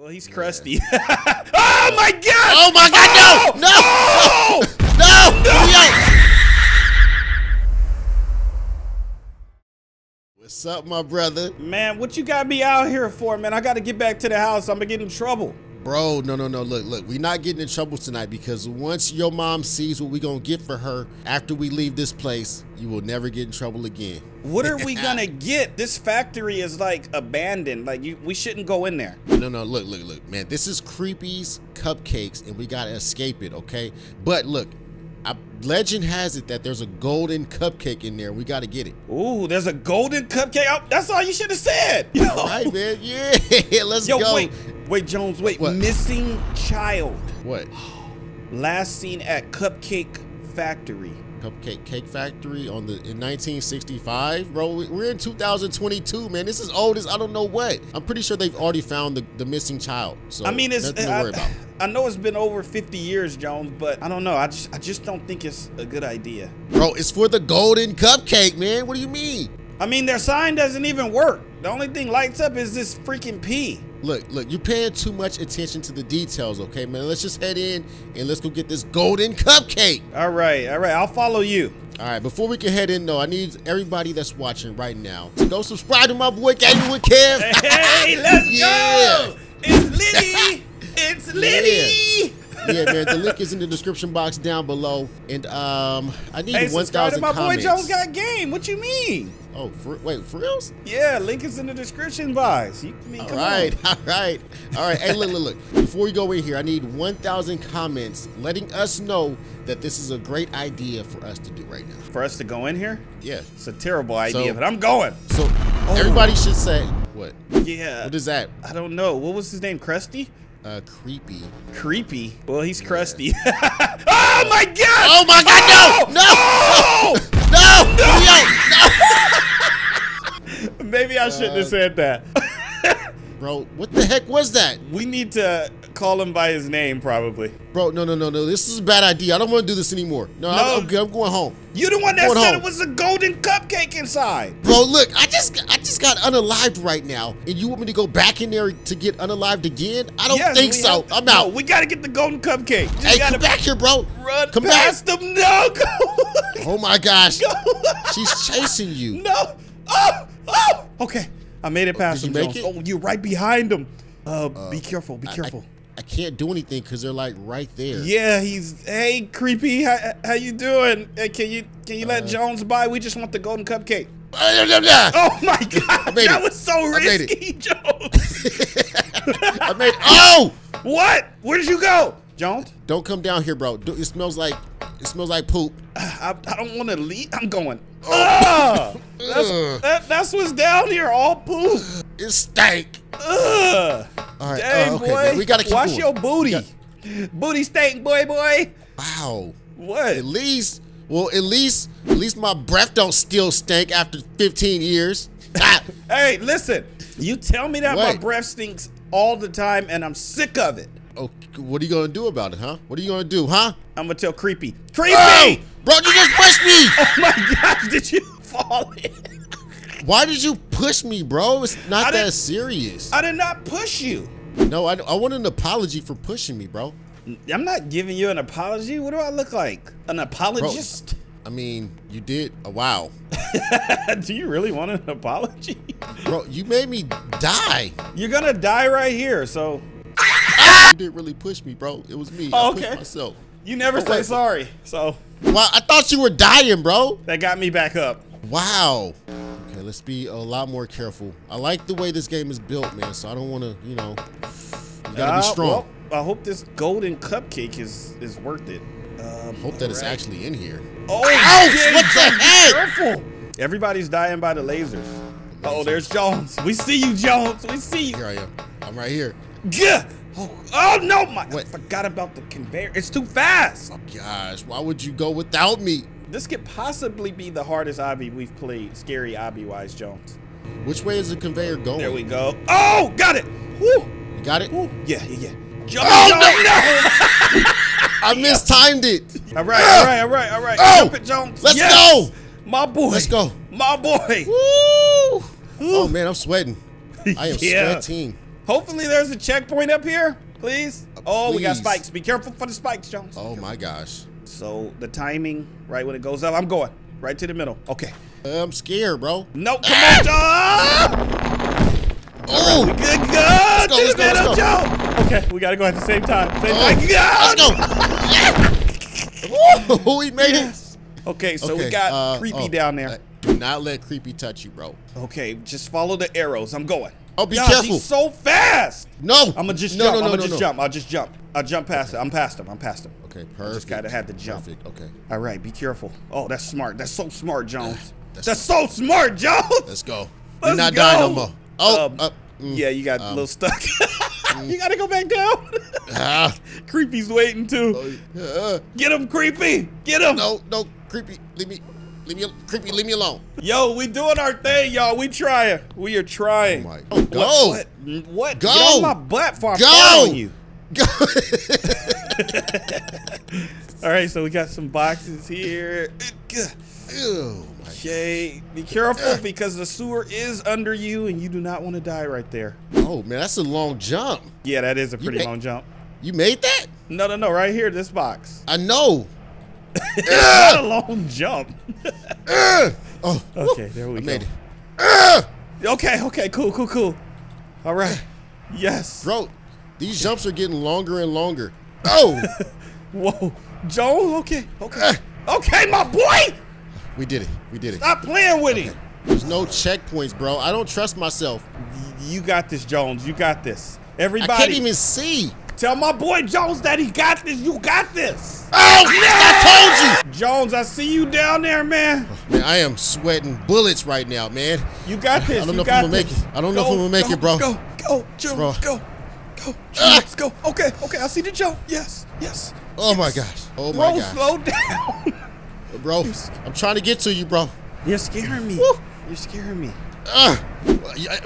Well, he's crusty. oh my god! Oh my god, no! Oh! No! Oh! No! no! What's up, my brother? Man, what you got me out here for, man? I got to get back to the house. I'm gonna get in trouble. Bro, no, no, no. Look, look, we're not getting in trouble tonight because once your mom sees what we're gonna get for her after we leave this place, you will never get in trouble again. What are we gonna get? This factory is like abandoned. Like you, we shouldn't go in there. No, no, look, look, look, man. This is Creepy's Cupcakes, and we gotta escape it, okay? But look, I, legend has it that there's a golden cupcake in there. We gotta get it. Ooh, there's a golden cupcake. Oh, that's all you should have said. Yo. All right, man. Yeah, let's Yo, go. wait, wait, Jones, wait. What? Missing child. What? Last seen at Cupcake Factory. Cupcake Cake Factory on the in 1965, bro. We- We're in 2022, man. This is old as I don't know what. I'm pretty sure they've already found the, the missing child. So I mean, it's nothing to I, worry about. I know it's been over 50 years, Jones, but I don't know. I just I just don't think it's a good idea. Bro, it's for the golden cupcake, man. What do you mean? I mean, their sign doesn't even work. The only thing lights up is this freaking P. Look, look, you're paying too much attention to the details, okay, man? Let's just head in and let's go get this golden cupcake. All right, all right. I'll follow you. All right, before we can head in, though, I need everybody that's watching right now to go subscribe to my boy Gaming with Kev. Hey, let's Yeah. go! It's Liddy! It's Liddy! yeah, man. The link is in the description box down below. And um, I need Hey, one subscribe thousand my comments. boy Jones Got Game. What you mean? oh, for, wait, for reals? Yeah, link is in the description box. You, I mean, All come right, on. all right, all right. Hey, look, look, look. Before we go in here, I need 1,000 comments letting us know that this is a great idea for us to do right now. For us to go in here, Yeah. it's a terrible idea, So- but I'm going. So everybody should say what? Yeah. What is that? I don't know. What was his name? Crusty? Uh, creepy. Creepy. Well, he's crusty. oh my god! Oh my God! No! Oh! No! No! Maybe I shouldn't have said that. Bro, what the heck was that? we need to call him by his name, probably. Bro, no, no, no, no. This is a bad idea. I don't want to do this anymore. No, No. I'm, I'm, I'm going home. You the one that said home. it was a golden cupcake inside. Bro, look, I just I just got unalived right now, and you want me to go back in there to get unalived again? I don't Yes, think so. have- I'm No, out. we gotta get the golden cupcake. Just hey, gotta come back here, bro. Run Come back. past them. No, go. Oh my gosh, Go. she's chasing you. No. Oh, oh. Okay, I made it past Did him. you it? Oh, you're right behind him. Uh, be careful. Be I- careful. I, I can't do anything because they're like right there. Yeah, he's hey creepy. How, how you doing? Hey, can you can you Uh, let Jones by? We just want the golden cupcake. Oh my god, that it. was so it. risky, Jones. made. Oh! what? Where did you go, Jones? Don't come down here, bro. It smells like it smells like poop. I, I don't want to leave. I'm going. Ah, that's, Ugh. that, that's what's down here. All poop. It stank. Ugh. All right, Dang uh, okay, boy, man, we gotta keep wash going. your booty. Booty stank, boy, boy. Wow. What? At least, well, at least, at least my breath don't still stink after 15 years. Ah, Hey, listen. You tell me that my breath stinks all the time, and I'm sick of it. Oh, what are you gonna do about it, huh? What are you gonna do, huh? I'm gonna tell creepy. Creepy! Oh, bro, you just pushed me. Oh my gosh, did you fall in? Why did you push me, bro? It's not I that serious. I did not push you. no, I, I want an apology for pushing me, bro. I'm not giving you an apology. What do I look like? An apologist? I mean, you did. Uh, wow, do you really want an apology? bro, you made me die. You're gonna die right here, so didn't really push me, bro. It was me. Oh, I pushed okay. myself. you never Oh, say wait. sorry. So Well, I thought you were dying, bro. that got me back up. Wow. Okay, let's be a lot more careful. I like the way this game is built, man. So I don't want to, you know, you gotta Uh, be strong. well, I hope this golden cupcake is is worth it. Um, Hope that it's actually in here. Oh, Ouch! dang, What the heck? Careful. Everybody's dying by the lasers. Oh, there's Jones. We see you, Jones. We see you. Here I am. I'm right here. Gah! Oh, oh no, my! I forgot about the conveyor. It's too fast. Oh, gosh, why would you go without me? This could possibly be the hardest obby we've played. Scary obby wise, Jones. Which way is the conveyor going? There we go. Oh, got it. Woo! You got it? Woo! Yeah, yeah, yeah. Jump, Oh, no! no! I mistimed it. All right, all right, all right, all right. Oh! Jump it, Jones. Let's Yes! go. My boy. Let's go. My boy. Woo! Oh man, I'm sweating. I am Yeah. sweating. Hopefully there's a checkpoint up here, please. Oh, we got spikes. Be careful for the spikes, Jones. Oh my gosh. So the timing, right when it goes up, I'm going right to the middle. Okay. I'm scared, bro. No, come on, Jones. Oh, We good, go go, to let's the go, let's middle, go. Joe. Okay, we gotta go at the same time. Same Oh, time. Go. let's go. Woo, we made it. Okay, so we got uh, creepy oh, down there. Do not let creepy touch you, bro. Okay, just follow the arrows. I'm going. Oh, be Gosh, careful. He's so fast. No. I'm gonna just no, jump. No, no, I'm gonna just jump. I'll just jump. I'll jump past it. I'm past him. I'm past him. Okay, perfect. Just gotta have the jump. Perfect. Okay. All right, be careful. Oh, that's smart. That's so smart, Jones. That's That's, so smart, Jones. Let's go. Let's You're not go. dying no more. Oh, Um, up. Mm. Yeah, you got a Um, little stuck. you gotta go back down. Ah. Creepy's waiting too. Uh, Get him, creepy. Get him. no, no, creepy. Leave me, leave me, creepy. Leave me alone. Yo, we doing our thing, y'all. We trying. We are trying. Oh my- What- Go. What? What? Go. Get on my butt I Go. you. Go. All right, so we got some boxes here. Ew, my- Okay, be careful because the sewer is under you and you do not want to die right there. oh man, that's a long jump. Yeah, that is a pretty long jump. You made that? No, no, no, right here, this box. I know. It's a long jump. Oh, okay, there we I go. made it. Okay, okay, cool, cool, cool. All right. Yes. bro, these jumps are getting longer and longer. Oh, Whoa. Joe, okay, okay. Ah. Okay, my boy! we did it. We did it. Stop playing with him. There's no checkpoints, bro. I don't trust myself. You got this, Jones. You got this. Everybody. I Everybody, can't even see. Tell my boy Jones that he got this. You got this. Oh, I told you. Jones, I see you down there, man. you. Man, I am sweating bullets right now, man. You got this. I don't you know if I'm gonna make it. I don't know if I'm gonna make go, it, bro. Go, go, Jones, Bro. go, go. Ah. Go. Okay, okay. I see the jump. Yes, yes. Oh my gosh. Oh my Bro, gosh. slow down. Bro, I'm trying to get to you, bro. You're scaring me. Woo. You're scaring me. Uh,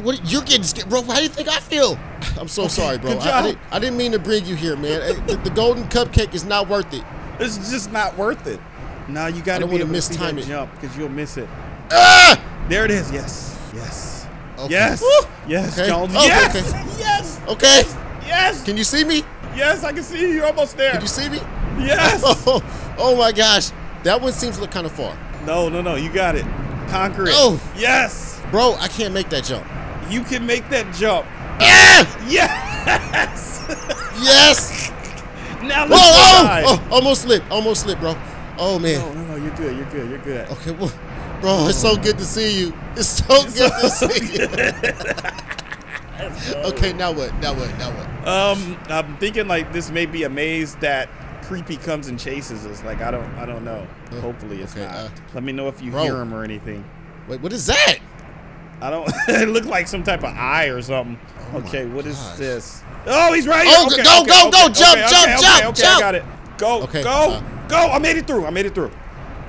what, you're getting scared, bro. How do you think I feel? I'm so sorry, bro. good I, I, didn't, I didn't mean to bring you here, man. The, the golden cupcake is not worth it. It's just not worth it. No, you got to be able to see that it. jump because you'll miss it. Ah! There it is. Yes. Yes. Okay. Yes. Woo! Yes, Okay. Jones. Oh, yes. okay. Yes. Okay. Yes. Can you see me? Yes, I can see you. You're almost there. Can you see me? Yes. Oh, oh my gosh. That one seems to look kind of far. No, no, no. You got it. Conquer it. Oh. Yes. Bro, I can't make that jump. You can make that jump. Ah! Yes. Yes! now Whoa, let's oh, slide. oh, almost slipped. Almost slipped, bro. Oh, man. no, no. You're good. You're good. You're good. Okay, well, bro, it's so good to see you. It's so good to see you. okay, now what? Now what? Now what? Um, I'm thinking like this may be a maze that creepy comes and chases us. Like I don't, I don't know. Hopefully it's okay, not. uh, Let me know if you bro. hear him or anything. Wait, what is that? I don't. it looked like some type of eye or something. Oh okay, what is gosh. this? Oh, he's right Oh, here. go, Okay, go, okay, go, okay, jump, okay, jump, okay, jump, okay, okay, jump. I got it. Go, Okay, go, uh, go. I made it through. I made it through.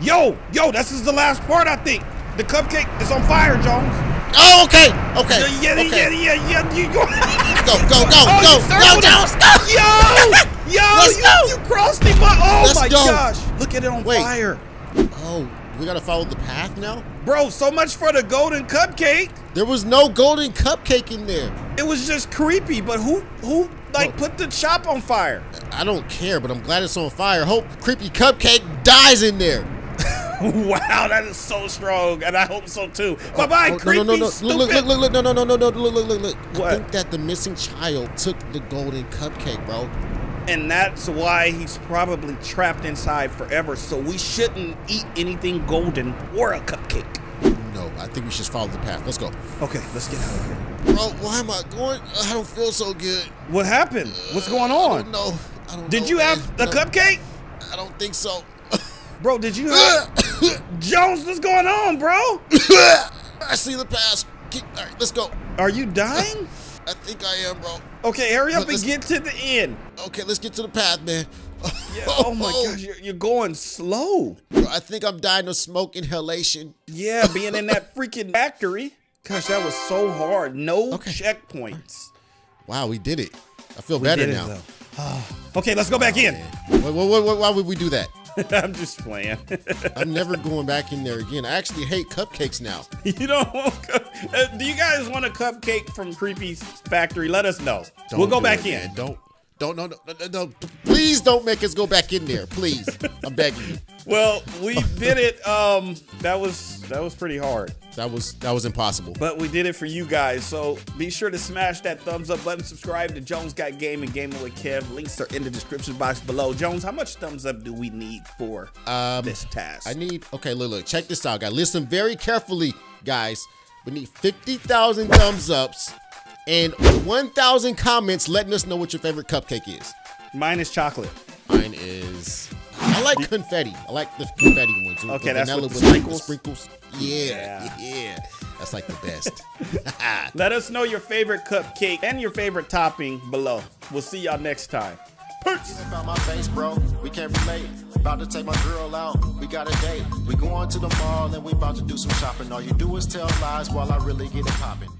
Yo, yo, this is the last part. I think the cupcake is on fire, Jones. Oh, okay, okay, Yeah, yeah, okay. yeah, yeah, yeah. You go. Go, go, go, Oh, go, you go, circled. Jones, go. Yo, yo, Let's you, go. you crossed him. up. Oh Let's my go. gosh! Look at it on Wait. fire, Oh, we gotta follow the path now. bro. So much for the golden cupcake. There was no golden cupcake in there. It was just creepy. But who, who, like, Bro. put the shop on fire? I don't care, but I'm glad it's on fire. Hope creepy cupcake dies in there. wow, that is so strong, and I hope so too. Bye bye, Oh, creepy, oh, no, no, no, no, stupid. look, look, look, look, no, no, no, no, no, look, look, look, look. What? I think that the missing child took the golden cupcake, bro. And that's why he's probably trapped inside forever. So we shouldn't eat anything golden or a cupcake. No, I think we should follow the path. Let's go. Okay, let's get out of here. Bro, why am I going? I don't feel so good. What happened? What's uh, going I on? don't know. I don't Did know, you man. have the No, cupcake? I don't think so. Bro, did you have Jones, what's going on, bro? I see the path. Keep, all right, let's go. Are you dying? I think I am, bro. Okay, hurry up and get to the end. Okay, let's get to the path, man. Yeah, oh my gosh, you're, you're going slow. Bro, I think I'm dying of smoke inhalation. Yeah, being in that freaking factory. Gosh, that was so hard. No Okay. checkpoints. Wow, we did it. I feel better Did it, now. okay, let's go back in. Why, why, why, why would we do that? I'm just playing. I'm never going back in there again. I actually hate cupcakes now. you don't want uh, Do you guys want a cupcake from Creepy's factory? Let us know. Don't we'll go back it, in. man. Don't, don't, no, no, no, no. Please don't make us go back in there. Please, I'm begging you. Well, we did it. Um, that was that was pretty hard, That was that was impossible. but we did it for you guys. So be sure to smash that thumbs up button. Subscribe to Jones Got Game and Gaming with Kev. Links are in the description box below. Jones, how much thumbs up do we need for Um, this task? I need. Okay, look, look. Check this out, guys. Listen very carefully, guys. We need fifty thousand thumbs ups and one thousand comments letting us know what your favorite cupcake is. Mine is chocolate. Mine is. I like confetti. I like the confetti ones. The Okay, that's vanilla with the with sprinkles? sprinkles. Yeah, Yeah. yeah, That's like the best. Let us know your favorite cupcake and your favorite topping below. We'll see y'all next time. Peace. About my face, bro. We can't relate. About to take my girl out. We got a date. We going to the mall and we about to do some shopping. All you do is tell lies while I really get it popping.